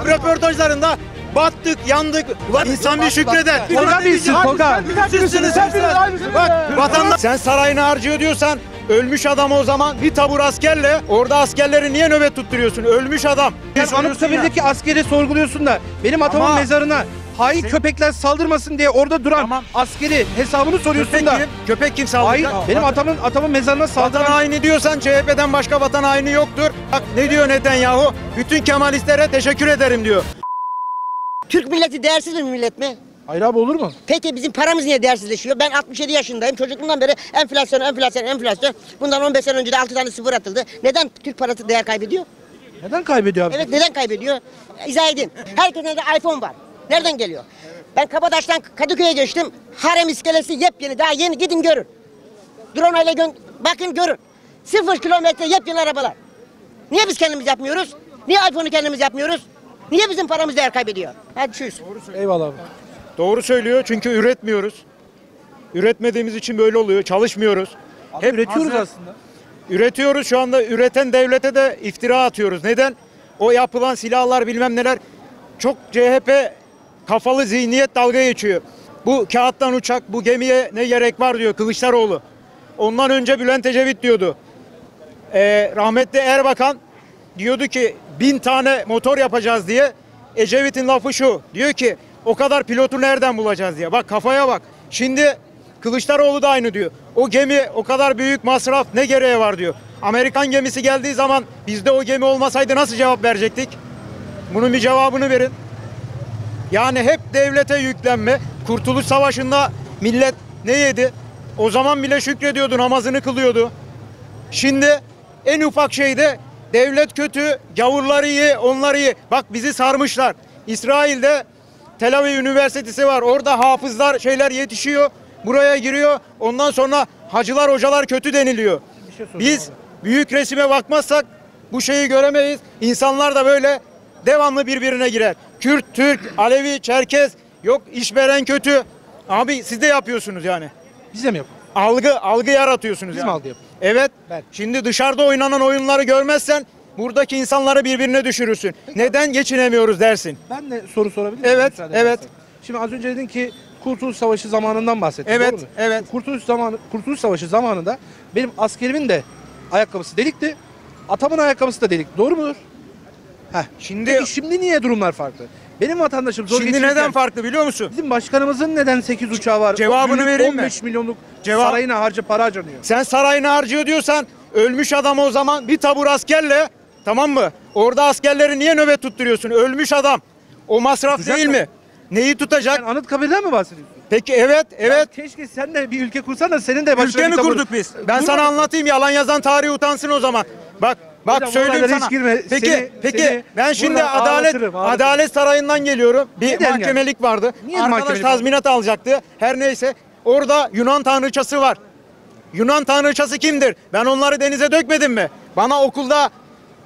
hep röportajlarında battık, yandık. Ulan insan bir şükreder. Tolga değilsin, Tolga. Sizsiniz sizler. Bak vatandaş sen sarayını harcıyor diyorsan ölmüş adam o zaman bir tabur askerle orada askerleri niye nöbet tutturuyorsun? Ölmüş adam. Sen. Anıtkabir'deki askeri sorguluyorsun da benim atamın Ama- mezarına hain köpekler saldırmasın diye orada duran Tamam. askeri hesabını soruyorsun Köpek da. kim? Köpek kim Hayır, saldıracak? benim atamın atamın mezarına Vatan saldıran haini diyorsan CHP'den başka vatan haini yoktur. Bak ne diyor Netanyahu? Bütün Kemalistlere teşekkür ederim diyor. Türk milleti değersiz bir millet mi? Hayır abi olur mu? Peki bizim paramız niye değersizleşiyor? Ben 67 yaşındayım. Çocukluğumdan beri enflasyon, enflasyon, enflasyon. Bundan 15 sene önce de 6 tane sıfır atıldı. Neden Türk parası değer kaybediyor? Neden kaybediyor abi? Evet neden kaybediyor? İzah edin. Herkesin de iPhone var. Nereden geliyor? Ben Kabataş'tan Kadıköy'e geçtim. Harem iskelesi yepyeni. Daha yeni gidin görün. Drone ile gön bakın görün. Sıfır kilometre yepyeni arabalar. Niye biz kendimiz yapmıyoruz? Niye iPhone'u kendimiz yapmıyoruz? Niye bizim paramız değer kaybediyor? Hadi çüz. Eyvallah abi. Doğru söylüyor çünkü üretmiyoruz. Üretmediğimiz için böyle oluyor. Çalışmıyoruz. Hep üretiyoruz aslında. Üretiyoruz şu anda üreten devlete de iftira atıyoruz. Neden? O yapılan silahlar bilmem neler çok CHP kafalı zihniyet dalga geçiyor. Bu kağıttan uçak, bu gemiye ne gerek var diyor Kılıçdaroğlu. Ondan önce Bülent Ecevit diyordu. Ee, rahmetli Erbakan diyordu ki bin tane motor yapacağız diye. Ecevit'in lafı şu. Diyor ki o kadar pilotu nereden bulacağız diye. Bak kafaya bak. Şimdi Kılıçdaroğlu da aynı diyor. O gemi o kadar büyük masraf ne gereği var diyor. Amerikan gemisi geldiği zaman bizde o gemi olmasaydı nasıl cevap verecektik? Bunun bir cevabını verin. Yani hep devlete yüklenme. Kurtuluş Savaşı'nda millet ne yedi? O zaman bile şükrediyordu, namazını kılıyordu. Şimdi en ufak şeyde devlet kötü, gavurları iyi, onları iyi. Bak bizi sarmışlar. İsrail'de Tel Aviv Üniversitesi var. Orada hafızlar şeyler yetişiyor. Buraya giriyor. Ondan sonra hacılar hocalar kötü deniliyor. Biz büyük resime bakmazsak bu şeyi göremeyiz. İnsanlar da böyle devamlı birbirine girer. Kürt, Türk, Alevi, Çerkez, yok işveren kötü. Abi siz de yapıyorsunuz yani. Bize mi yapıyor? Algı, algı yaratıyorsunuz Biz yani. mi algı yapıyoruz? Evet. Ben. Şimdi dışarıda oynanan oyunları görmezsen buradaki insanları birbirine düşürürsün. Neden geçinemiyoruz dersin. Ben de soru sorabilir miyim? Evet, Müsaade evet. edersen. Şimdi az önce dedin ki Kurtuluş Savaşı zamanından bahsettin. Evet, doğru mu? evet. Kurtuluş zamanı Kurtuluş Savaşı zamanında benim askerimin de ayakkabısı delikti. Atamın ayakkabısı da delik. Doğru mudur? Heh. Şimdi Peki şimdi niye durumlar farklı? Benim vatandaşım zor şimdi geçinirken neden farklı biliyor musun? Bizim başkanımızın neden 8 uçağı var? Cevabını O günlük vereyim mi? 15 milyonluk Cevap- sarayına harca para harcanıyor. Sen sarayını harcıyor diyorsan ölmüş adam o zaman bir tabur askerle tamam mı? Orada askerleri niye nöbet tutturuyorsun? Ölmüş adam. O masraf Tutacak değil mı? mi? Neyi tutacak? Sen Anıtkabir'den mi bahsediyorsun? Peki evet evet. Ya keşke sen de bir ülke kursan da senin de başına Ülke bir mi tabur- kurduk biz? Ben Kurma- sana anlatayım yalan yazan tarihi utansın o zaman. Bak bak Hocam, söyleyeyim sana. hiç girme. Peki Seni- peki seni ben şimdi adalet ağlatırım, ağlatırım. Adalet Sarayı'ndan geliyorum. Bir Neden mahkemelik vardı. Niye Arkadaş mahkemelik tazminat alacaktı. Her neyse orada Yunan tanrıçası var. Yunan tanrıçası kimdir? Ben onları denize dökmedim mi? Bana okulda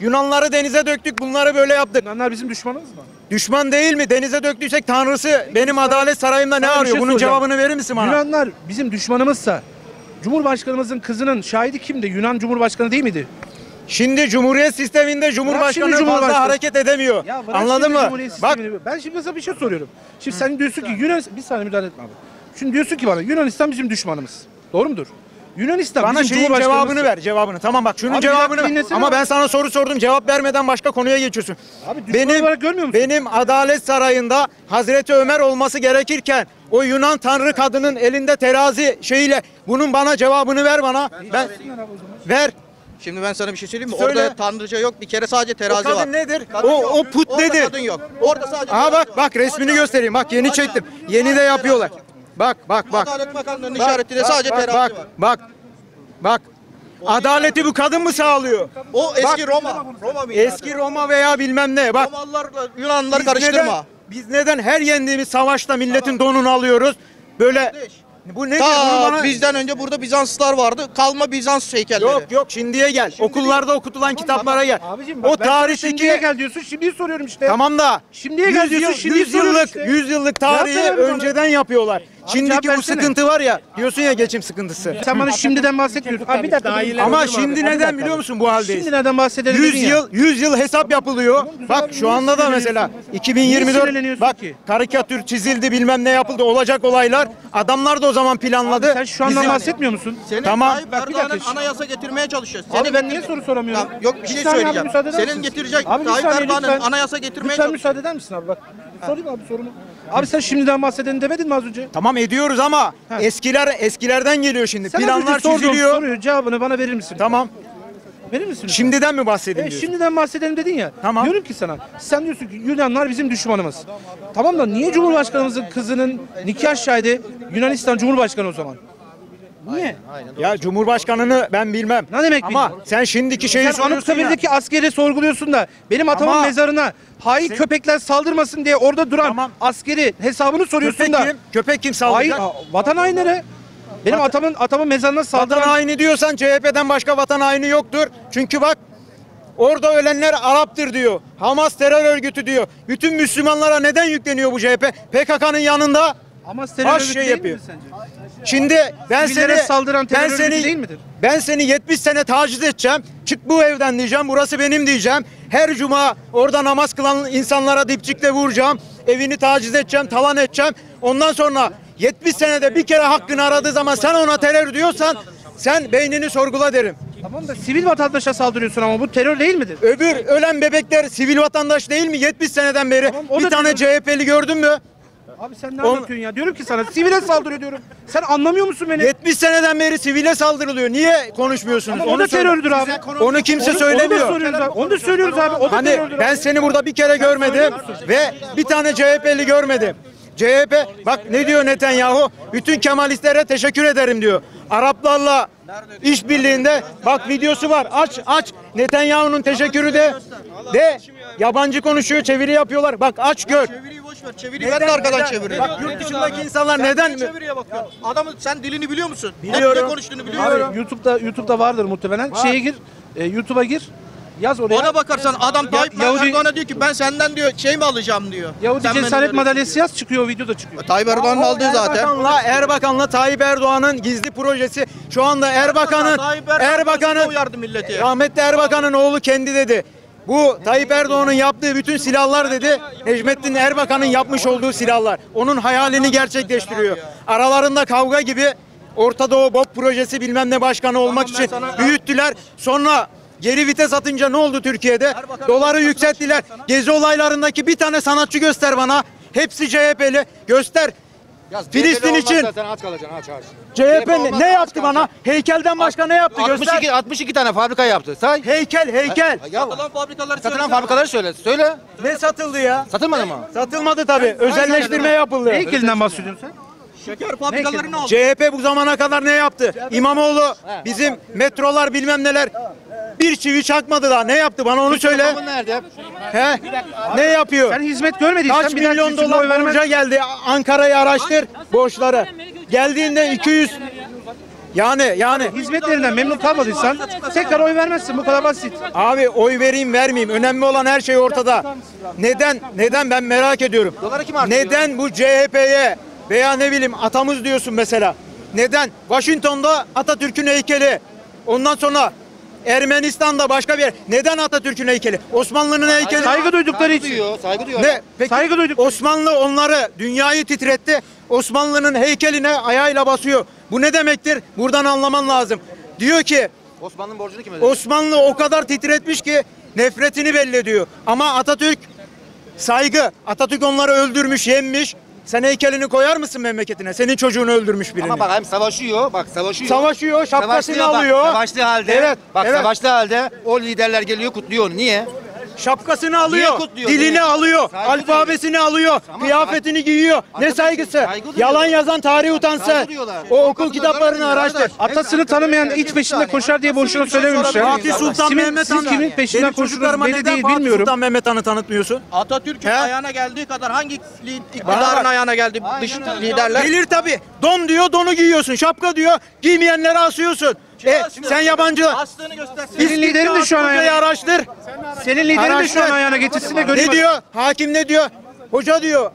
Yunanları denize döktük, bunları böyle yaptık. Yunanlar bizim düşmanımız mı? Düşman değil mi? Denize döktüysek Tanrısı benim adalet sarayımda ne arıyor? şey Bunun soracağım. cevabını verir misin bana? Yunanlar bizim düşmanımızsa Cumhurbaşkanımızın kızının şahidi kimdi? Yunan Cumhurbaşkanı değil miydi? Şimdi Cumhuriyet sisteminde Cumhurbaşkanı şimdi fazla hareket edemiyor. Ya bırak Anladın şimdi mı? Cumhuriyet Bak sistemini. Ben şimdi sana bir şey soruyorum. Şimdi sen diyorsun ki Yunan bir saniye müdahale etme abi. Şimdi diyorsun ki bana Yunanistan bizim düşmanımız. Doğru mudur? Yunanistan bana bizim şeyin Cumhurbaşkanımız- cevabını ver cevabını. Tamam bak şunun Abi bir cevabını dakika ver. dinlesene Ama abi. ben sana soru sordum cevap vermeden başka konuya geçiyorsun. Abi düşman olarak görmüyor musun? Benim Adalet Sarayı'nda Hazreti Ömer olması gerekirken o Yunan tanrı kadının elinde terazi şeyiyle bunun bana cevabını ver bana. Ben ver. Şimdi ben sana bir şey söyleyeyim mi? Söyle. Orada tanrıca yok bir kere sadece O terazi kadın var. nedir? Kadın O yok. o put Orada nedir? kadın yok. Orada sadece Aha bak bak var. resmini göstereyim. Bak yeni çektim. Yeni de yapıyorlar. Bak bak bak. Adalet Bakanlığı'nın Bak, işaretinde bak, sadece bak, terazi bak, var. Bak. Bak. Adaleti bu kadın mı sağlıyor? O eski Bak, Roma. Roma mıydı? Eski Roma veya bilmem ne. Bak. Romalılarla Yunanlıları biz karıştırma. Neden, biz neden her yendiğimiz savaşta milletin donunu alıyoruz? Böyle bu? Bunu Ta bana- bizden önce burada Bizanslılar vardı. Kalma Bizans heykelleri. Yok yok şimdiye gel. Okullarda okutulan kitaplara gel. Abicim bak o tarihteki şimdiye gel diyorsun. Şimdiyi soruyorum işte. Tamam da Şimdiye gel 100 diyorsun, yıl- şimdiyi 100 soruyorum yıllık işte. 100 yıllık tarihi ver bana. önceden yapıyorlar. Şimdiki bu sıkıntı var ya diyorsun ya geçim sıkıntısı. Sen bana şimdiden bahsetmiyorsun. Abi bir dakika. dur. Ama şimdi neden biliyor musun bu haldeyiz? Şimdi neden bahsedelim 100 dedin ya. yıl 100 yıl hesap yapılıyor. Bak şu anda da mesela 2024 sinirleniyorsun bak ki? karikatür çizildi bilmem ne yapıldı olacak olaylar. Adamlar da o zaman planladı. Sen şu andan Bizim- bahsetmiyor musun? Senin Tamam. Tayyip Bak bir Erdoğan'ın dakika. anayasa getirmeye çalışıyor. Abi ben niye soru soramıyorum? Yok, bir şey saniye abi, söyleyeceğim. müsaade eder Senin misin? getirecek Tayyip Erdoğan'ın anayasa getirmeye Lütfen çalışıyor. müsaade eder misin abi bak. Sorayım abi sorumu. Abi sen şimdiden bahsedeni demedin mi az önce? Tamam ediyoruz ama Ha. eskiler eskilerden geliyor şimdi. Sen az Planlar önce sorduğum çiziliyor. soruyu cevabını bana verir misin? Tamam. Verir misin? Şimdiden mi bahsedeyim E, diyorsun? şimdiden bahsedelim dedin ya. Tamam. Diyorum ki sana. Sen diyorsun ki Yunanlar bizim düşmanımız. Tamam da niye Cumhurbaşkanımızın kızının nikah şahidi Yunanistan Cumhurbaşkanı o zaman? Niye? Ya Cumhurbaşkanını ben bilmem. Ne demek Ama bilmem? sen şimdiki şeyi Sen soruyorsun ya. Anıtkabir'deki askeri sorguluyorsun da benim atamın Ama- mezarına hain Sen- köpekler saldırmasın diye orada duran Tamam. askeri hesabını soruyorsun Köpek da. kim? Köpek kim saldıracak? a- vatan hainleri. Benim atamın atamın mezarına Vatan saldıran haini diyorsan CHP'den başka vatan haini yoktur. Çünkü bak orada ölenler Arap'tır diyor. Hamas terör örgütü diyor. Bütün Müslümanlara neden yükleniyor bu CHP? PKK'nın yanında Hamas terör baş şey yapıyor. Şimdi ben Sivillere seni saldıran ben seni değil midir? ben seni 70 sene taciz edeceğim. Çık bu evden diyeceğim. Burası benim diyeceğim. Her cuma orada namaz kılan insanlara dipçikle vuracağım. Evini taciz edeceğim, talan edeceğim. Ondan sonra 70 senede bir kere hakkını aradığı zaman sen ona terör diyorsan sen beynini sorgula derim. Tamam da sivil vatandaşa saldırıyorsun ama bu terör değil midir? Öbür ölen bebekler sivil vatandaş değil mi? 70 seneden beri Tamam, bir tane terör. CHP'li gördün mü? Abi sen ne On- anlatıyorsun ya? Diyorum ki sana sivile saldırıyor diyorum. Sen anlamıyor musun beni? 70 seneden beri sivile saldırılıyor. Niye konuşmuyorsunuz? Ama o da terördür abi. Onu kimse Onu- söylemiyor. Onu da söylüyoruz abi. Onu da söylüyoruz abi. O da Hani terördür ben abi. seni burada bir kere görmedim ve bir tane CHP'li görmedim. CHP bak ne diyor Netanyahu? Bütün Kemalistlere teşekkür ederim diyor. Araplarla işbirliğinde bak videosu var. Aç aç. Netanyahu'nun teşekkürü de de yabancı konuşuyor, çeviri yapıyorlar. Bak aç gör. Boş ver. Çeviriyi ben de arkadan çeviririm. Bak yurt dışındaki insanlar neden mi? Çeviriye bakıyorsun. Adamın sen dilini biliyor musun? Biliyorum. Ne konuştuğunu biliyorum. Abi YouTube'da YouTube'da vardır muhtemelen. Şeye gir, e, YouTube'a gir. Yaz oraya. Ona bakarsan adam Tayyip Yahudi- Erdoğan'a diyor ki ben senden diyor şey mi alacağım diyor. Yahudi Sen cesaret madalyası yaz çıkıyor o videoda çıkıyor. Tayyip Erdoğan'ın aldığı zaten. Erbakan'la Erbakan'la Tayyip Erdoğan'ın gizli projesi şu anda Erbakan'ın Erbakan'ın uyardı milleti. rahmetli Erbakan'ın oğlu kendi dedi. Bu Tayyip Erdoğan'ın yaptığı bütün silahlar dedi. Necmettin Erbakan'ın yapmış olduğu silahlar. Onun hayalini gerçekleştiriyor. Aralarında kavga gibi Orta Doğu BOP projesi bilmem ne başkanı olmak için büyüttüler. Sonra geri vites atınca ne oldu Türkiye'de? Doları yükselttiler. Gezi olaylarındaki bir tane sanatçı göster bana. Hepsi CHP'li. Göster. Filistin için aç kalacaksın aç aç. CHP ne- olmazsa ne yaptı bana? kalacaksın. Heykelden başka ne yaptı? Göster. 62 62 tane fabrika yaptı. Say. Heykel, heykel. Ya Satılan fabrikaları satılan söylesene. fabrikaları söyle. Söyle. Ne satıldı ya? Satılmadı mı? Satılmadı tabii. Özelleştirme yapıldı. Ne heykelinden bahsediyorsun sen? Şeker fabrikalarını aldı. CHP bu zamana kadar ne yaptı? İmamoğlu bizim metrolar bilmem neler bir çivi çakmadı daha. Ne yaptı bana onu söyle. Nerede? He? Ne yapıyor? Sen hizmet görmediysen Kaç bir milyon oy dolar vermez. borca geldi? Ankara'yı araştır borçları. Geldiğinde 200 yani yani Hizmetlerinden memnun kalmadıysan tekrar oy vermezsin bu kadar basit. Abi oy vereyim vermeyeyim. Önemli olan her şey ortada. Neden? Neden ben merak ediyorum. Doları kim artırıyor? Neden bu CHP'ye veya ne bileyim atamız diyorsun mesela. Neden? Washington'da Atatürk'ün heykeli. Ondan sonra Ermenistan'da başka bir yer. Neden Atatürk'ün heykeli? Osmanlı'nın heykeli. Saygı duydukları Saygı için. duyuyor. Saygı duyuyor. Ne? Peki Saygı duyduk. Osmanlı onları dünyayı titretti. Osmanlı'nın heykeline ayağıyla basıyor. Bu ne demektir? Buradan anlaman lazım. Diyor ki Osmanlı'nın borcunu kim ödedi? Osmanlı o kadar titretmiş ki nefretini belli ediyor. Ama Atatürk saygı. Atatürk onları öldürmüş, yenmiş. Sen heykelini koyar mısın memleketine? Senin çocuğunu öldürmüş birini. Ama bak hem savaşıyor. Bak savaşıyor. Savaşıyor, şapkasını Savaşıyor, bak, alıyor. Savaştığı halde. Evet, Bak evet. savaştığı halde o liderler geliyor kutluyor onu. Niye? Şapkasını alıyor, kutluyor, dilini niye? alıyor, Saygı alfabesini alıyor, Tamam, kıyafetini giyiyor. Ne Arkadaşım, saygısı? saygı duyuyor. Yalan yazan tarih duyuyorlar. O okul kitaplarını araştır. Atasını tanımayan it peşinde koşar diye boşuna söylememişler. Fatih Sultan Mehmet siz Han. kimin peşinden koştunuz belli neden değil Fatih bilmiyorum. Sultan Mehmet Han'ı tanıtmıyorsun? Atatürk'ün ayağına geldiği kadar hangi iktidarın ayağına geldi dış liderler? Gelir tabi. Don diyor donu giyiyorsun. Şapka diyor giymeyenleri asıyorsun. E, sen yabancı. Astığını göstersin. Senin liderin de şu an ayağına, araştır. senin liderin de şu an ayağına getirsin de göreyim. Ne diyor? Hakim ne diyor? Hoca diyor.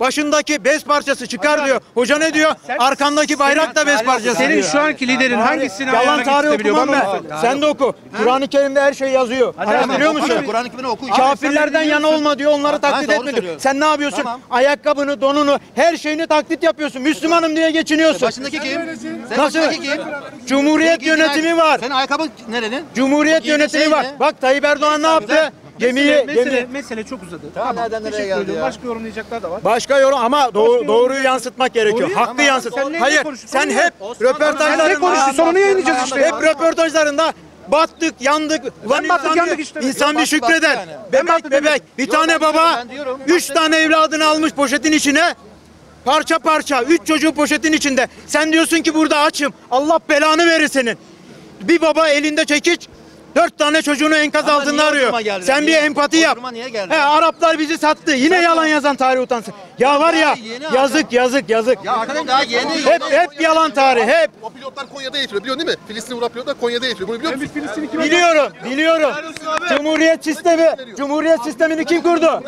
Başındaki bez parçası çıkar diyor. Hoca ne diyor? Arkandaki bayrak da bez parçası. Senin şu anki liderin hangisini Yalan ayağına tarih okumam Bana ben. Sen de oku. Kur'an-ı Kerim'de her şey yazıyor. Biliyor musun? Kur'an-ı Kerim'i oku. Kafirlerden yana olma diyor, onları taklit doğru etme diyor. söylüyorsun. Sen ne yapıyorsun? Tamam. Ayakkabını, donunu, her şeyini taklit yapıyorsun. Müslümanım diye geçiniyorsun. Başındaki kim? Sen Nasıl? başındaki kim? Cumhuriyet Senin yönetimi var. Senin ayakkabın nerenin? Cumhuriyet giydiğin yönetimi şey var. ne? Bak Tayyip Erdoğan ne yaptı? Gemiyi, Mesele, mesele, gemi. mesele çok uzadı. Tamam, nereden nereye geldi ya? Başka yorumlayacaklar da var. Başka yorum ama doğru, doğruyu yansıtmak gerekiyor. Doğruyu- Hakkı Tamam. yansıt. Sen Hayır, sen hep Sen ne röportajlarında konuştun? Sonunu yayınlayacağız işte. hep röportajlarında battık, yandık. Ulan battık, insan, yandık bir- işte. insan Yok, bir battık, şükreder. battık yani. Ben Bebek battık bebek. Bir Yok, tane baba diyorum, üç tane evladını almış poşetin içine. Parça parça. Üç çocuğu poşetin içinde. Sen diyorsun ki burada açım. Allah belanı verir senin. Bir baba elinde çekiç. Dört tane çocuğunu enkaz Ama altında niye arıyor. duruma geldin? Sen Niye? bir empati yap. niye geldin? He, Araplar bizi sattı. Yine yalan yazan tarih utansın. Ya var ya yeni yazık yazık yazık. Ya arkadaş daha yeni. Hep hep yalan tarih hep. Konya'da eğitiliyor biliyorsun değil mi? Filistin vuran pilotlar Konya'da eğitiliyor. Bunu biliyor musun? Biliyorum, biliyorum. Cumhuriyet sistemi, Cumhuriyet sistemini kim kurdu?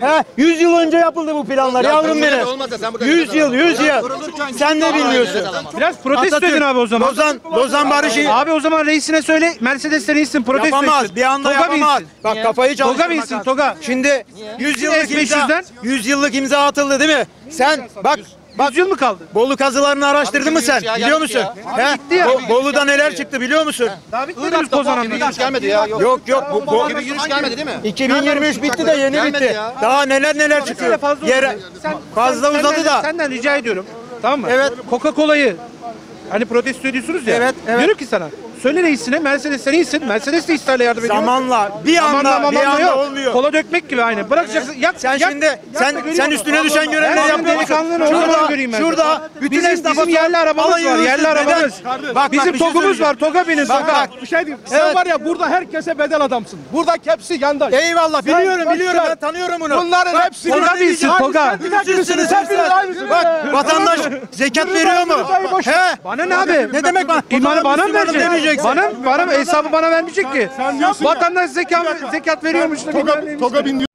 He, 100 yıl önce yapıldı bu planlar Ya yavrum benim. olmazsa sen burada 100 yıl, 100 yıl. Sen ne bilmiyorsun? Biraz protesto edin abi o zaman. Lozan, Lozan barışı Abi o zaman reisine söyle Mercedes'ten insin protesto yapamaz. etsin. Bir anda Toga yapamaz. binsin. Bak kafayı çalıştırmak Toga binsin lazım. toga. Şimdi 100 yıllık imza, S500'den 100 yıllık imza atıldı değil mi? Sen bak Bak 100 yıl mı kaldı? Bolu kazılarını araştırdın mı sen? ya, Biliyor musun? ya. He? Bo- Bolu'da neler çıktı biliyor musun? Daha bitmedi mi Irak'ta Kozan gibi yürüyüş gelmedi ya. Yok. Yok yok bu, bu 2023 gelmedi değil mi? 2023 bitti de yeni bitti. ya. Daha neler neler çıkıyor. fazla Yere, fazla uzadı da. Senden rica ediyorum. Tamam mı? Evet. Coca-Cola'yı hani protesto ediyorsunuz ya. Evet, evet. Diyorum ki sana. Söyle reisine Mercedes'ten insin. Mercedes de İsrail'e yardım ediyor. Zamanla bir Zamanla anda bir mamanla anda yok. olmuyor. Kola dökmek gibi aynı. Bırakacaksın. Yak, Sen yak- şimdi yak sen göreyim sen onu. üstüne düşen Ben görevleri delikanlığını o zaman Şurada, göreyim ben şurada bütün Bizim- esnafı bizim yerli arabamız var, yerli neden? arabamız. Bak, bak, Bizim bir şey söyleyeceğim. var. Toga binin. Bak, Toga. bak. Bir şey diyeyim. Sen Evet. var ya burada herkese bedel adamsın. Burada hepsi yandaş. Eyvallah Sen biliyorum biliyorum ben tanıyorum bunu. Bunların Bak, hepsini- Toga ne bilsin, diyeceğim? toga. Hırsızsınız, Hepiniz aynısınız. Bak vatandaş zekat veriyor mu? He? Bana ne abi? Ne demek bana? İmanı bana mı verecek? Demeyeceksin. Bana, bana hesabı bana vermeyecek ki. Sen diyorsun ya. Vatandaş zekat, zekat veriyormuş. da bilmem Toga, toga bin